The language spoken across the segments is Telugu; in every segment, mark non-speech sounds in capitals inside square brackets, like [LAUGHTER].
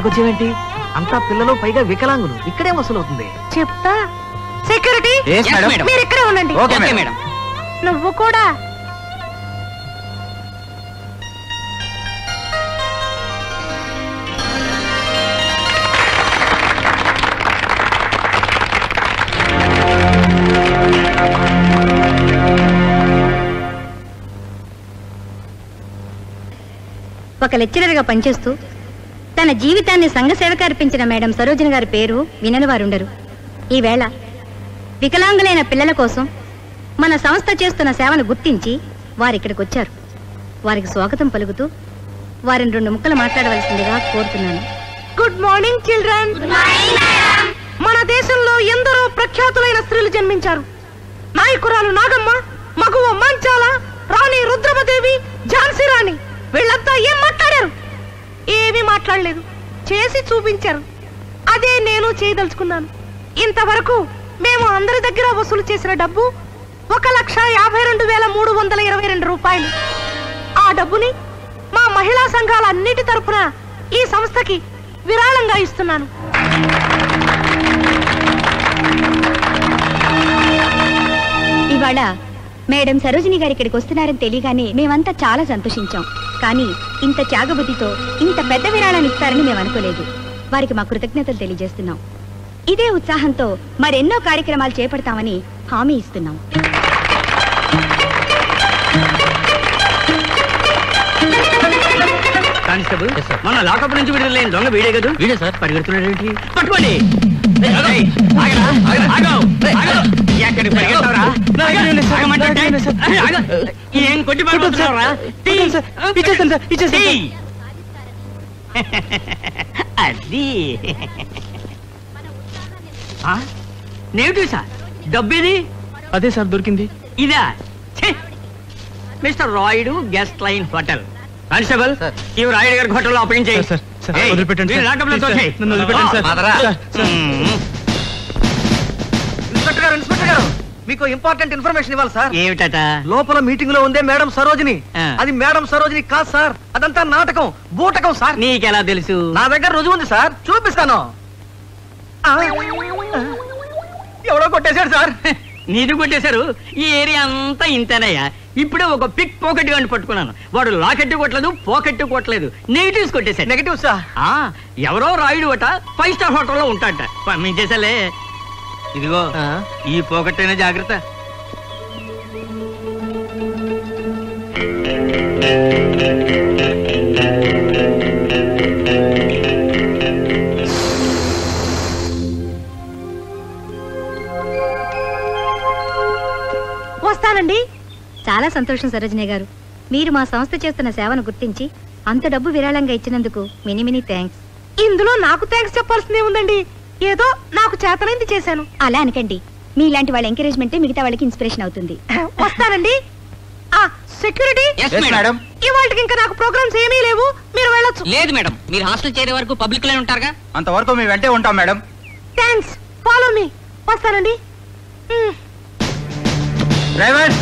ఇక్కడికి వచ్చేవేంటి అంతా పిల్లలు పైగా వికలాంగులు. ఇక్కడే వసూలవుతుంది. చెప్తా? Security Yes, madam. మీరు ఇక్కడే ఉండండి. ఓకే మేడం నువ్వు కూడా. ఒక లెక్చరర్గా పనిచేస్తూ తన జీవితాన్ని సంఘ సేవకు అర్పించిన మేడం సరోజిని గారి పేరు వినని వారుండరు. ఈవేళ వికలాంగులైన పిల్లల కోసం మన సంస్థ చేస్తున్న సేవను గుర్తించి వారు ఇక్కడికి వచ్చారు. వారికి స్వాగతం పలుకుతూ వారిని రెండు ముక్కలు మాట్లాడవలసిందిగా కోరుతున్నాను. గుడ్ మార్నింగ్ చిల్డ్రన్ మన దేశంలో ఎందరో ప్రఖ్యాతులైన స్త్రీలు జన్మించారు. నాయకురాలు నాగమ్మ మగువ మంచాల రాణి రుద్రమదేవి ఝాన్సీ రాణి. వీళ్ళంతా ఏం మాట్లాడలేదు. చేసి చూపించారు. అదే నేను చేయదలుచుకున్నాను. ఇంతవరకు మేము అందరి దగ్గర వసూలు చేసిన డబ్బు ఒక లక్ష యాభై రెండు వేల మూడు వందల ఇరవై రెండు రూపాయలు. ఆ డబ్బుని మా మహిళా సంఘాల అన్నిటి తరపున ఈ సంస్థకి విరాళంగా ఇస్తున్నాను. ఇవాళ మేడం సరోజిని గారు ఇక్కడికి వస్తున్నారని తెలియగానే మేమంతా చాలా సంతోషించాం. కానీ ఇంత త్యాగబుద్ధితో ఇంత పెద్ద విరాళాన్ని ఇస్తారని మేము అనుకోలేదు. వారికి మా కృతజ్ఞతలు తెలియజేస్తున్నాం. ఇదే ఉత్సాహంతో మరెన్నో కార్యక్రమాలు చేపడతామని హామీ ఇస్తున్నాం. కానిస్టేబుల్ మన లాకప్ నుంచి విడుదల లేని దొంగ వీడే కదా వీడే సార్ పరిగెడుతున్నాడు ఏంటి పట్టుకోండి. ఏం కొట్టి. తీ. అది? నేటివ్ సార్ డబ్బేది అదే సార్ దొరికింది ఇదా! Mister Rayudu guest line hotel constable sir. ఈ రాయుడు గారి హోటల్లో. ఇన్స్పెక్టర్ గారు ఇన్స్పెక్టర్ గారు. మీకు ఇంపార్టెంట్ ఇన్ఫర్మేషన్ ఇవ్వాలి సార్. ఏమిటట? లోపల మీటింగ్లో ఉందే మేడం సరోజిని. అది మేడం సరోజిని కాదు సార్. అదంతా నాటకం బూటకం సార్. నీకెలా తెలుసు? నా దగ్గర రుజువు ఉంది సార్. చూపిస్తాను. ఎవడో కొట్టేశాడు సార్. [LAUGHS] నీది కొట్టేశారు. ఈ ఏరియా అంతా ఇంతేనయ్యా. ఇప్పుడే ఒక పిక్ పోకెట్ గాని పట్టుకున్నాను. వాడు లాకెట్ కొట్టలేదు పోకెట్ కొట్టలేదు. నెగిటివ్స్ కొట్టేశాడు. నెగటివ్ సార్ ఆ, ఎవరో రాయుడు అట ఫైవ్ స్టార్ హోటల్లో ఉంటాడట. పంపించేసాలే ఇదిగో ఈ పోకెట్ అయినా జాగ్రత్త. వస్తానండి. చాలా సంతోషం సరోజిని గారు. మీరు మా సంస్థ చేస్తున్న సేవను గుర్తించి అంత డబ్బు విరాళంగా ఇచ్చినందుకు మినీ మినీ థ్యాంక్స్. ఇందులో నాకు థ్యాంక్స్ చెప్పాల్సిందే ఉందండి. ఏదో నాకు చేతనైంది చేశాను. అలా అనకండి. మీలాంటి వాళ్ళ ఎంకరేజ్మెంటే మిగతా వాళ్ళకి ఇన్స్పిరేషన్ అవుతుంది. వస్తానండి. ఆ సెక్యూరిటీ? ఎస్ మేడం ఇవాళకి ఇంకా నాకు ప్రోగ్రామ్స్ ఏమీ లేవు. మీరు వెళ్ళొచ్చు. లేదు మేడం మీరు హాస్టల్ చేరే వరకు పబ్లిక్లోనే ఉంటారుగా? అంతవరకు మేము వెంటే ఉంటాం మేడం థ్యాంక్స్ ఫాలో మీ వస్తానండి. డ్రైవర్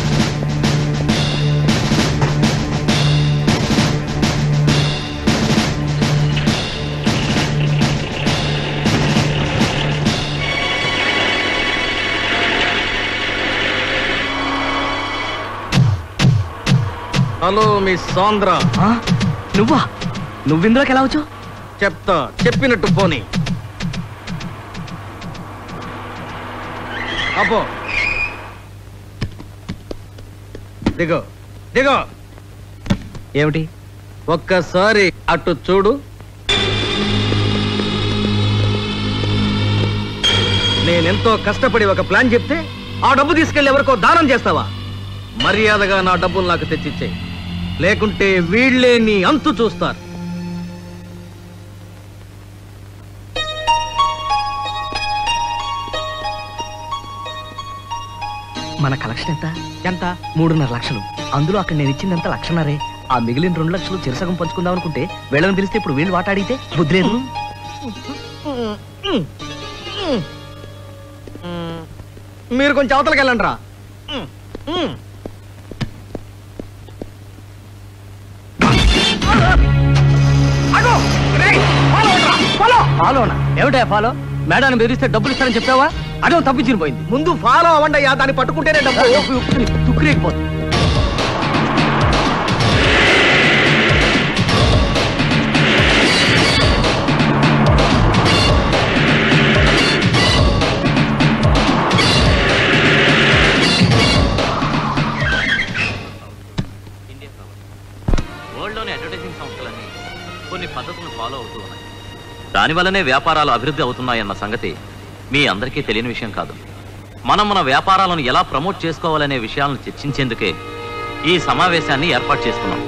హలో మిస్ సాంద్ర. నువ్వా? నువ్విందులోకి ఎలా వచ్చు చెప్తా చెప్పినట్టు పోని. అబ్బో. దిగో దిగో. ఏమిటి? ఒక్కసారి అటు చూడు. నేనెంతో కష్టపడి ఒక ప్లాన్ చెప్తే ఆ డబ్బు తీసుకెళ్ళి ఎవరికో దానం చేస్తావా? మర్యాదగా నా డబ్బులు నాకు తెచ్చిచ్చేయి. లేకుంటే వీళ్ళే నీ అంతు చూస్తారు. మన కలెక్షన్ ఎంత? ఎంత? మూడున్నర లక్షలు. అందులో అక్కడ నేను ఇచ్చిందంత లక్షన్నరే. ఆ మిగిలిన రెండు లక్షలు చిరసగం పంచుకుందాం అనుకుంటే వీళ్ళని పిలిస్తే ఇప్పుడు వీళ్ళు వాట అడిగితే బుద్ధి లేదు. మీరు కొంచెం అవతలకి వెళ్ళండి రా ఫాలోనా ఏమిటా ఫాలో? మేడాన్ని బెదిరిస్తే డబ్బులు ఇస్తానని చెప్పావా? అదో తప్పించిన పోయింది. ముందు ఫాలో అవ్వండి అయ్యా దాన్ని పట్టుకుంటేనే డబ్బు. తుక్కిరేకపోతుంది దానివల్లనే వ్యాపారాలు అభివృద్ధి అవుతున్నాయన్న సంగతి మీ అందరికీ తెలియని విషయం కాదు. మనం మన వ్యాపారాలను ఎలా ప్రమోట్ చేసుకోవాలనే విషయాలను చర్చించేందుకే ఈ సమావేశాన్ని ఏర్పాటు చేసుకున్నాం.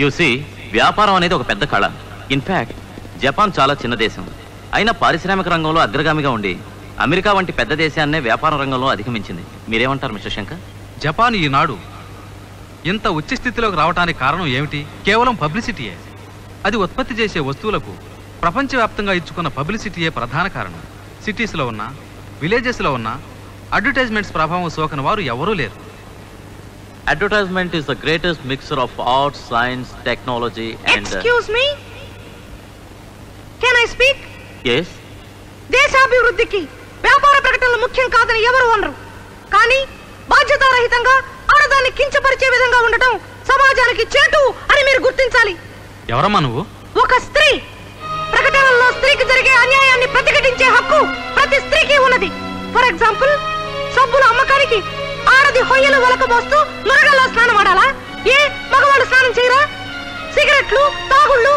యూసి వ్యాపారం అనేది ఒక పెద్ద కళ. ఇన్ఫ్యాక్ట్ జపాన్ చాలా చిన్న దేశం. అయినా పారిశ్రామిక రంగంలో అగ్రగామిగా ఉండి అమెరికా వంటి పెద్ద దేశాన్నే వ్యాపార రంగంలో అధిగమించింది. మీరేమంటారు మిస్టర్ శంకర్? జపాన్ ఈనాడు ఇంత ఉచ్చ స్థితిలోకి రావడానికి కారణం ఏమిటి? కేవలం పబ్లిసిటీయే. అది ఉత్పత్తి చేసే వస్తువులకు ప్రపంచవ్యాప్తంగా ఇచ్చుకున్న పబ్లిసిటీయే ప్రధాన కారణం? సిటీస్లో ఉన్న విలేజెస్లో ఉన్న అడ్వర్టైజ్మెంట్స్ ప్రభావం సోకని వారు ఎవరూ లేరు. Advertisement is the greatest mixer of art science technology and excuse me can I speak yes దేశాభివృద్ధికి వ్యాపార ప్రకటనలు ముఖ్యం కాదని ఎవరు అనరు. కానీ బాధ్యతారహితంగా ఆడదాన్ని కించపరిచే విధంగా ఉండటం సమాజానికి చేటు అని మీరు గుర్తించాలి. ఎవరమ్మా నువ్వు? ఒక స్త్రీ స్త్రీకి జరిగే అన్యాయాన్ని ప్రతిఘటించే హక్కు ప్రతి స్త్రీకి ఉన్నది. ఫర్ ఎగ్జాంపుల్ సబ్బుల అమ్మకానికి ఆడది హొయ్యలు వలకబోస్తూ నురగల్లో స్నానం ఆడాలా? ఏ మగవాళ్ళు స్నానం చేయరా? సిగరెట్లు తాగుళ్ళు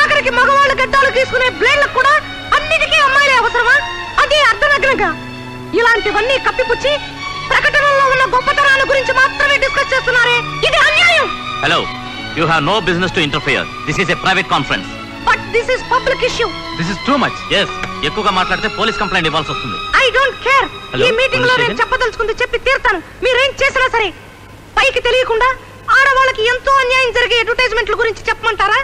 ఆఖరికి మగవాళ్ళు గడ్డాలు తీసుకునే బ్లేడ్లకు కూడా అన్నిటికీ అమ్మాయిలే అవసరమా? అదే అర్థనగ్నంగా ఇలాంటివన్నీ కప్పిపుచ్చి ప్రకటనల్లో ఉన్న గొప్పతనాల గురించి మాత్రమే డిస్కస్ చేస్తున్నారే. ఇది అన్యాయం! Hello you have no business to interfere this is a private conference this is public issue this is too much yes ఎక్కువగా మాట్లాడితే పోలీస్ కంప్లైంట్ ఇవ్వాల్సి వస్తుంది. ఐ డోంట్ కేర్ Hello, ఈ మీటింగ్లో police నేను station? చెప్పదలుచుకుంది చెప్పి తీరుతాను. మీరేం చేసినా సరే పైకి తెలియకుండా ఆడవాళ్ళకి ఎంతో అన్యాయం జరిగే అడ్వర్టైజ్మెంట్ల గురించి చెప్పమంటారా?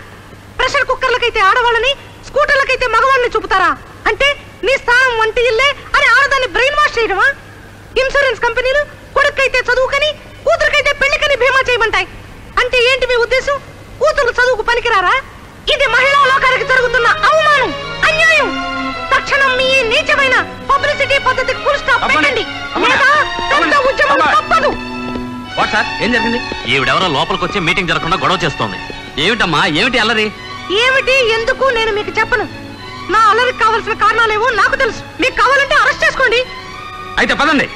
ప్రెషర్ కుక్కర్లకైతే ఆడవాళ్ళని స్కూటర్లకైతే మగవాళ్ళని చూపుతారా? అంటే నీ స్థానం వంటి ఇల్లే అని ఆడదాన్ని బ్రెయిన్ వాష్ చేయడమా? ఇన్సూరెన్స్ కంపెనీలు కొడుకైతే చదువుకని కూతురుకైతే పెళ్ళికని బీమా చేయమంటాయి. అంటే ఏంటి మీ ఉద్దేశం? కూతురు చదువుకు పనికిరారా? పద్ధతికి ఫుల్ స్టాప్ పెట్టండి. లేదా పెద్ద ఉద్యమం తప్పదు. What sir? ఏం జరిగింది? ఈవిడెవరో లోపలికి వచ్చి మీటింగ్ జరగకుండా గొడవ చేస్తోంది. ఏమిటమ్మా? ఏమిటి అల్లరి? ఏమిటి? ఎందుకు? నేను మీకు చెప్పను. నా అల్లరికి కావాల్సిన కారణాలేవో నాకు తెలుసు. మీకు కావాలంటే అరెస్ట్ చేసుకోండి. అయితే పదండి.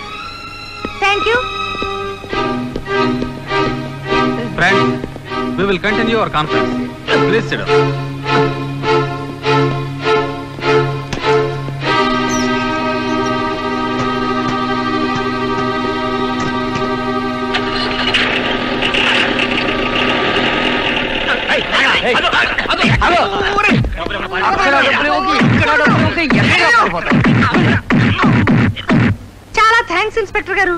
Thank you friend we will continue our conference please sit చాలా థ్యాంక్స్ ఇన్స్పెక్టర్ గారు.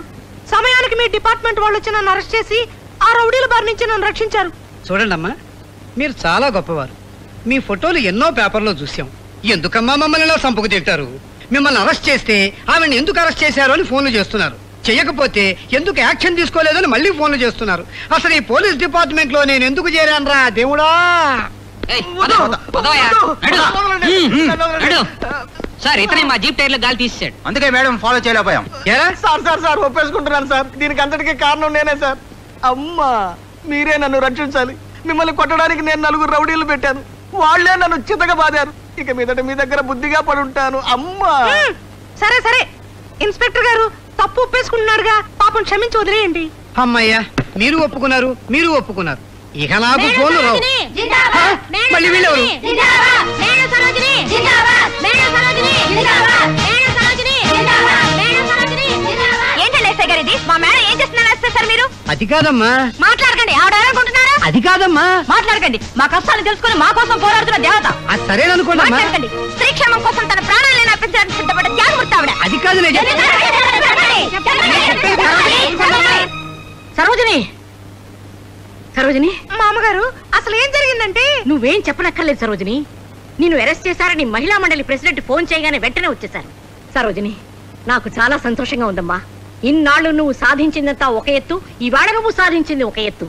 సమయానికి మీ డిపార్ట్మెంట్ వాళ్ళు వచ్చి నన్ను అరెస్ట్ చేసి ఆ రౌడీల బారి నుంచి నన్ను రక్షించారు. చూడండమ్మా మీరు చాలా గొప్పవారు. మీ ఫోటోలు ఎన్నో పేపర్లో చూసాం ఎందుకమ్మా మమ్మల్ని ఇలా సంపుకు తింటారు మిమ్మల్ని అరెస్ట్ చేస్తే ఆమెను ఎందుకు అరెస్ట్ చేశారు అని ఫోన్లు చేస్తున్నారు. చేయకపోతే ఎందుకు యాక్షన్ తీసుకోలేదని మళ్ళీ ఫోన్లు చేస్తున్నారు. అసలు ఈ పోలీస్ డిపార్ట్మెంట్లో నేను ఎందుకు చేరానురా దేవుడా? సార్ ఇతనే మా జీప్ టైర్లో గాలి తీసాడు అందుకే మేడం ఫాలో చేయలేకపోయాం. ఏరా? సార్ సార్ సార్ ఒప్పేసుకుంటున్నాను సార్. దీనికి అంతటికి కారణం నేనే సార్. అమ్మా మీరే నన్ను రక్షించాలి. మిమ్మల్ని కొట్టడానికి నేను నలుగురు రౌడీలు పెట్టాను. వాళ్ళే నన్ను చితగా బాదారు. ఇక మీదట మీ దగ్గర బుద్ధిగా పడి ఉంటాను అమ్మా సరే సరే. ఇన్స్పెక్టర్ గారు తప్పు ఒప్పేసుకుంటున్నారుగా పాపం క్షమించి వదిలేయండి. అమ్మయ్యా మీరు ఒప్పుకున్నారు మీరు ఒప్పుకున్నారు. ఇక నాకు ఫోన్లు రావు. మళ్ళీ వీళ్ళెవరు అది కాదమ్మా. మాట్లాడకండి. ఆవిడ ఎవరనుకుంటున్నారా అది కాదమ్మా. మాట్లాడకండి. మా కష్టాన్ని తెలుసుకుని మా కోసం పోరాడుతున్న దేవత. అది సరేననుకోండి అమ్మా. మాట్లాడకండి. స్త్రీ క్షేమం కోసం తన ప్రాణాలను అర్పించడానికి సిద్ధపడ్డ త్యాగమూర్తి ఆవిడ. అది కాదు. సరోజిని. సరోజిని? మామగారు అసలు ఏం జరిగిందంటే? నువ్వేం చెప్పనక్కర్లేదు సరోజిని. నిన్ను అరెస్ట్ చేశారని మహిళా మండలి ప్రెసిడెంట్ ఫోన్ చేయగానే వెంటనే వచ్చేశారు. సరోజిని నాకు చాలా సంతోషంగా ఉందమ్మా. ఇన్నాళ్ళు నువ్వు సాధించిందంతా ఒక ఎత్తు ఇవాళ నువ్వు సాధించింది ఒక ఎత్తు.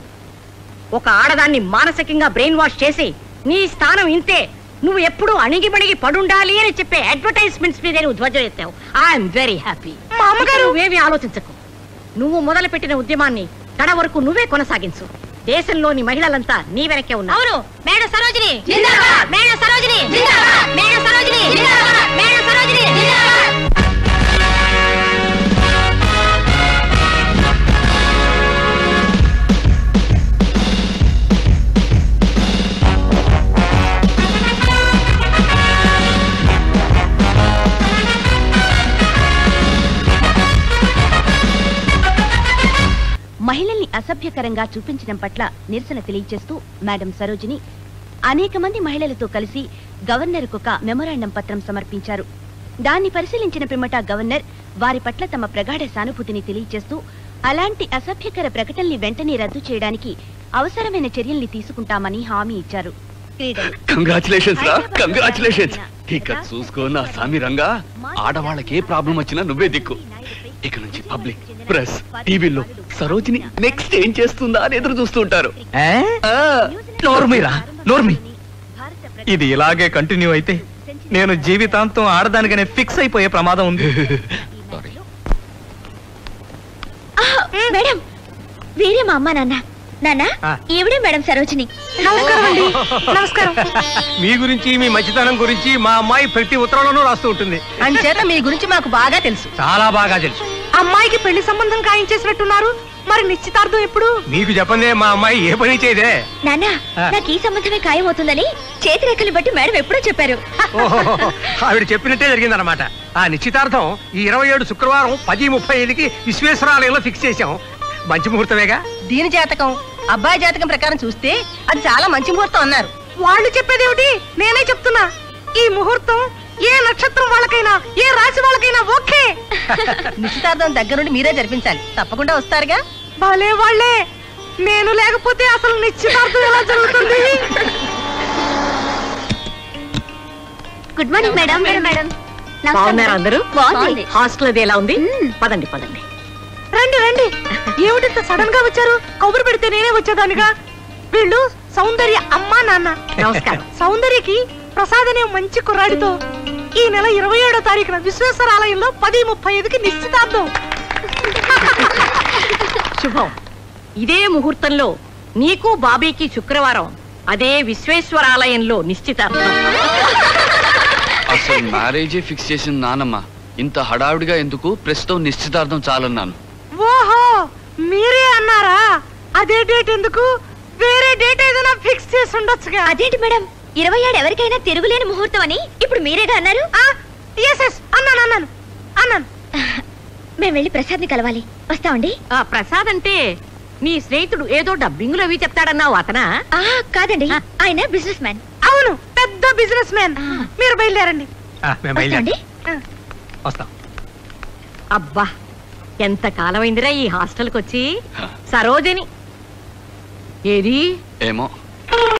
ఒక ఆడదాన్ని మానసికంగా బ్రెయిన్ వాష్ చేసి నీ స్థానం ఇంతే. నువ్వు ఎప్పుడు అణిగిమణిగి పడుండాలి అని చెప్పే అడ్వర్టైజ్మెంట్స్ మీద నువ్వు ధ్వజం ఎత్తావు. ఐఎమ్ వెరీ హ్యాపీ మా అమ్మగారు- నువ్వేమి ఆలోచించకు. నువ్వు మొదలుపెట్టిన ఉద్యమాన్ని కడ వరకు నువ్వే కొనసాగించు. దేశంలోని మహిళలంతా నీ వెనకే ఉన్నారు. అవును. మేడ సరోజిని. మేడ సరోజిని. మేడ సరోజిని. మేడ సరోజిని. మహిళల్ని అసభ్యకరంగా చూపించడం పట్ల నిరసన తెలియజేస్తూ మేడం సరోజిని అనేక మంది మహిళలతో కలిసి గవర్నర్కు ఒక మెమొరాండం పత్రం సమర్పించారు. దాన్ని పరిశీలించిన పిమ్మట గవర్నర్ వారి పట్ల తమ ప్రగాఢ సానుభూతిని తెలియజేస్తూ అలాంటి అసభ్యకర ప్రకటనల్ని వెంటనే రద్దు చేయడానికి అవసరమైన చర్యల్ని తీసుకుంటామని హామీ ఇచ్చారు. చూసుకో నా సామి రంగా. ఆడవాళ్ళకి ఏ ప్రాబ్లం వచ్చినా నువ్వే దిక్కు. ఇక నుంచి పబ్లిక్ ప్రెస్ టీవీలో సరోజిని నెక్స్ట్ ఏం చేస్తుందా అని ఎదురు చూస్తుంటారు నోర్మీరా నోర్మి ఇది ఇలాగే కంటిన్యూ అయితే నేను జీవితాంతం ఆడదానికనే ఫిక్స్ అయిపోయే ప్రమాదం ఉంది. [LAUGHS] మేడం వీరే మా అమ్మ నాన్న. నాన్న ఆ. ఈవిడే మేడం సరోజిని. నమస్కారం [LAUGHS] మీ గురించి మీ మంచితనం గురించి మా అమ్మాయి ప్రతి ఉత్తరంలోనూ రాస్తూ ఉంటుంది. అంచేత మీ గురించి మాకు బాగా తెలుసు. చాలా బాగా తెలుసు. అమ్మాయికి పెళ్ళి సంబంధం ఖాయించేసినట్టున్నారు మరి నిశ్చితార్థం ఎప్పుడు? మీకు చెప్పందే మా అమ్మాయి ఏ పని చేయదే? నాన్న ఆ. నాకు ఈ సంబంధమే ఖాయమవుతుందని చేతిరేఖలు బట్టి మేడం ఎప్పుడో చెప్పారు. ఆవిడ చెప్పినట్టే జరిగిందన్నమాట. ఆ నిశ్చితార్థం ఈ ఇరవై ఏడు శుక్రవారం పది ముప్పై ఐదుకి విశ్వేశ్వరాలయంలో ఫిక్స్ చేశాం. మంచి ముహూర్తమేగా? దీని జాతకం అబ్బాయి జాతకం ప్రకారం చూస్తే అది చాలా మంచి ముహూర్తం అన్నారు. వాళ్ళు చెప్పేదేమిటి? నేనే చెప్తున్నా. ఈ ముహూర్తం ఏ నక్షత్రం వాళ్ళకైనా ఏ రాశి వాళ్ళకైనా ఓకే. [LAUGHS] నిశ్చితార్థం దగ్గరుండి మీరే జరిపించాలి. తప్పకుండా వస్తారుగా? భలే వాళ్ళే. నేను లేకపోతే అసలు నిశ్చితార్థం ఎలా జరుగుతుంది? గుడ్ మార్నింగ్ మేడం మేడం బాగున్నారా అందరూ? బాగుంది. హాస్టల్ అది ఎలా ఉంది? పదండి పదండి. రండి రండి. ఏమిటి సడన్గా వచ్చారు? కబురు పెడితే నేనే వచ్చేదానిగా? వీళ్ళు సౌందర్య అమ్మా నాన్న. నమస్కారం. సౌందర్యకి ప్రసాద్ అనే మంచి కుర్రాడితో ఈ నెల ఇరవై ఏడో తారీఖున విశ్వేశ్వర ఆలయంలో పది ముప్పై ఐదుకి నిశ్చితార్థం. శుభం. ఇదే ముహూర్తంలో నీకు బాబీకి శుక్రవారం. అదే విశ్వేశ్వరాలయంలో నిశ్చితార్థం. అసలు మ్యారేజే ఫిక్స్ చేసిన నానమ్మ. ఇంత హడావిడిగా ఎందుకు? ప్రస్తుతం నిశ్చితార్థం చాలన్నాను. మీరే అన్నారా? అదే డేట్ ఎందుకు? వేరే డేట్ ఏదైనా ఫిక్స్ చేసి ఉండొచ్చుగా. అదేంటి మేడం? ఇరవై ఏడు ఎవరికైనా తిరుగులేని ముహూర్తం అని ఇప్పుడు మీరేగా అన్నారు? ఎస్ ఎస్ అన్నాను అన్నాను అన్నాను. [LAUGHS] మేము వెళ్ళి ప్రసాద్ని కలవాలి. వస్తామండి? ఆ ప్రసాద్ అంటే నీ స్నేహితుడు ఏదో డబ్బింగులు అవి చెప్తాడన్నావు అతనా? ఆ కాదండి. ఆయన బిజినెస్ మ్యాన్ అవును పెద్ద బిజినెస్ మ్యాన్ మీరు బయలుదేరండి. వస్తాం. అబ్బా ఎంత కాలమైందిరా ఈ హాస్టల్కి వచ్చి సరోజని. ఏది? ఏమో.